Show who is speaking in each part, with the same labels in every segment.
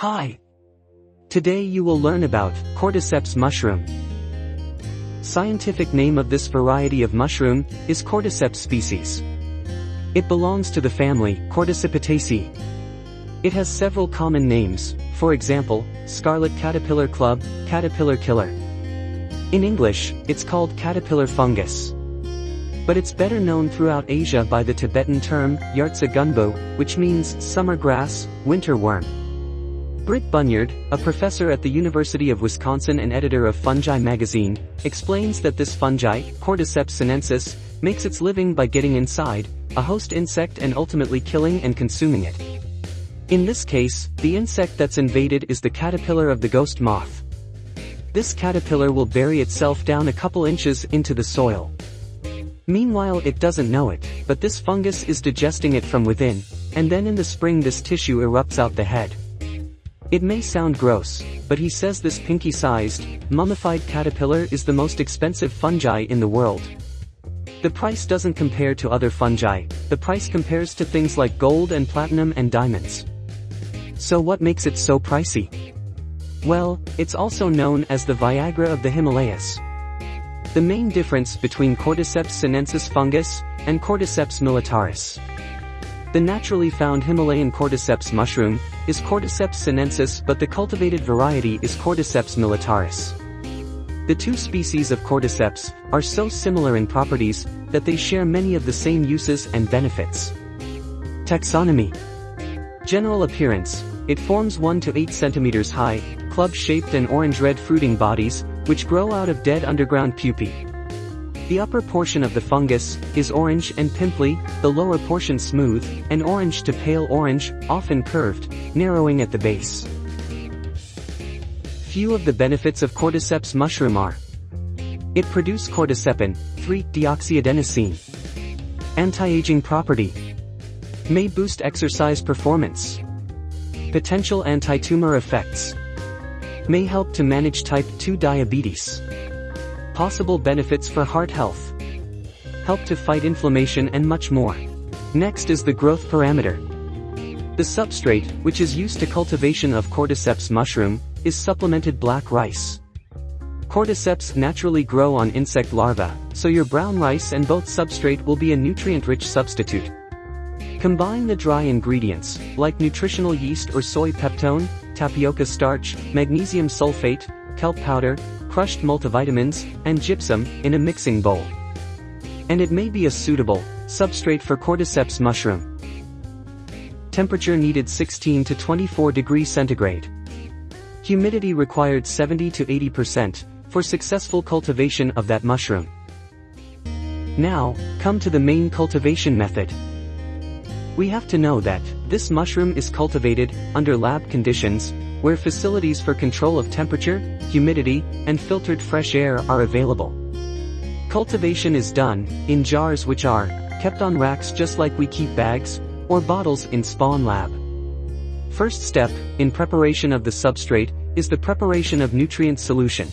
Speaker 1: Hi. Today you will learn about cordyceps mushroom. Scientific name of this variety of mushroom is cordyceps species. It belongs to the family Cordycipitaceae. It has several common names, for example, scarlet caterpillar club, caterpillar killer. In English, it's called caterpillar fungus. But it's better known throughout Asia by the Tibetan term, Yartsa gunbo, which means summer grass, winter worm. Britt Bunyard, a professor at the University of Wisconsin and editor of Fungi magazine, explains that this fungi, Cordyceps sinensis, makes its living by getting inside, a host insect and ultimately killing and consuming it. In this case, the insect that's invaded is the caterpillar of the ghost moth. This caterpillar will bury itself down a couple inches into the soil. Meanwhile it doesn't know it, but this fungus is digesting it from within, and then in the spring this tissue erupts out the head. It may sound gross, but he says this pinky-sized, mummified caterpillar is the most expensive fungi in the world. The price doesn't compare to other fungi, the price compares to things like gold and platinum and diamonds. So what makes it so pricey? Well, it's also known as the Viagra of the Himalayas. The main difference between Cordyceps sinensis fungus and Cordyceps militaris. The naturally found Himalayan cordyceps mushroom is Cordyceps sinensis but the cultivated variety is Cordyceps militaris. The two species of cordyceps are so similar in properties that they share many of the same uses and benefits. Taxonomy General appearance, it forms 1 to 8 centimeters high, club-shaped and orange-red fruiting bodies, which grow out of dead underground pupae. The upper portion of the fungus is orange and pimply, the lower portion smooth and orange to pale orange, often curved, narrowing at the base. Few of the benefits of cordyceps mushroom are It produce cordycepin, 3-deoxyadenosine. Anti-aging property. May boost exercise performance. Potential anti-tumor effects. May help to manage type 2 diabetes. Possible benefits for heart health. Help to fight inflammation and much more. Next is the growth parameter. The substrate, which is used to cultivation of cordyceps mushroom, is supplemented black rice. Cordyceps naturally grow on insect larvae, so your brown rice and both substrate will be a nutrient-rich substitute. Combine the dry ingredients, like nutritional yeast or soy peptone, tapioca starch, magnesium sulfate, kelp powder, crushed multivitamins, and gypsum, in a mixing bowl. And it may be a suitable substrate for cordyceps mushroom. Temperature needed 16 to 24 degrees centigrade. Humidity required 70 to 80% for successful cultivation of that mushroom. Now, come to the main cultivation method. We have to know that this mushroom is cultivated under lab conditions where facilities for control of temperature, humidity, and filtered fresh air are available. Cultivation is done in jars which are kept on racks just like we keep bags or bottles in Spawn Lab. First step in preparation of the substrate is the preparation of nutrient solution.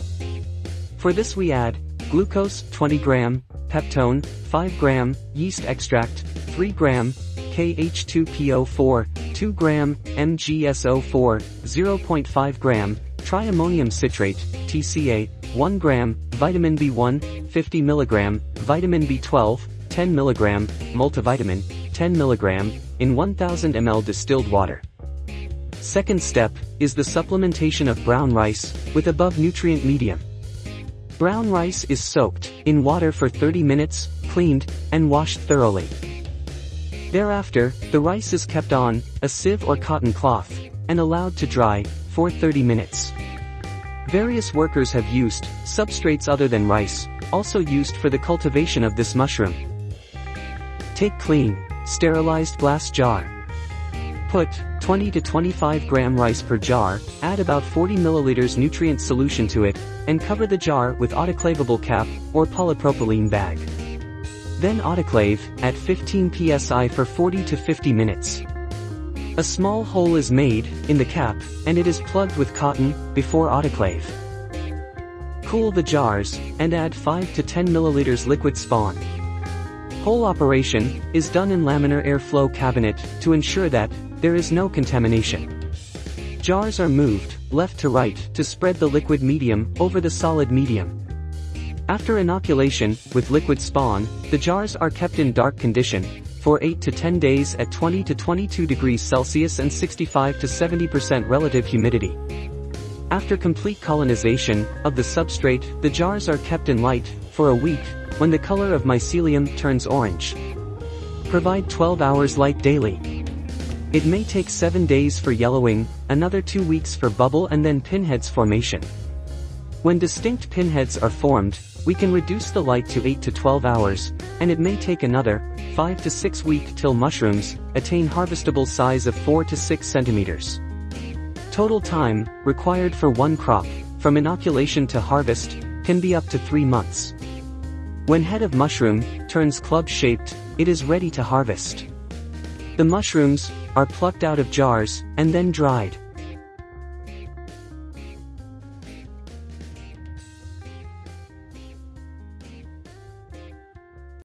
Speaker 1: For this we add glucose 20 gram, peptone 5 gram, yeast extract 3 gram, KH2PO4, 2 gram, MgSO4, 0.5 gram, triammonium citrate, TCA, 1 gram, vitamin B1, 50 mg, vitamin B12, 10 mg, multivitamin, 10 mg, in 1000 ml distilled water. Second step, is the supplementation of brown rice, with above nutrient medium. Brown rice is soaked, in water for 30 minutes, cleaned, and washed thoroughly. Thereafter, the rice is kept on a sieve or cotton cloth and allowed to dry for 30 minutes. Various workers have used substrates other than rice, also used for the cultivation of this mushroom. Take clean, sterilized glass jar. Put 20 to 25 gram rice per jar, add about 40 milliliters nutrient solution to it, and cover the jar with autoclavable cap or polypropylene bag. Then autoclave, at 15 psi for 40 to 50 minutes. A small hole is made, in the cap, and it is plugged with cotton, before autoclave. Cool the jars, and add 5 to 10 milliliters liquid spawn. Whole operation, is done in laminar airflow cabinet, to ensure that, there is no contamination. jars are moved, left to right, to spread the liquid medium over the solid medium. After inoculation, with liquid spawn, the jars are kept in dark condition, for 8 to 10 days at 20 to 22 degrees Celsius and 65 to 70% relative humidity. After complete colonization of the substrate, the jars are kept in light, for a week, when the color of mycelium turns orange. Provide 12 hours light daily. It may take 7 days for yellowing, another 2 weeks for bubble and then pinheads formation. When distinct pinheads are formed, we can reduce the light to 8 to 12 hours, and it may take another 5 to 6 week till mushrooms attain harvestable size of 4 to 6 centimeters. Total time required for one crop, from inoculation to harvest, can be up to 3 months. When head of mushroom turns club-shaped, it is ready to harvest. The mushrooms are plucked out of jars and then dried.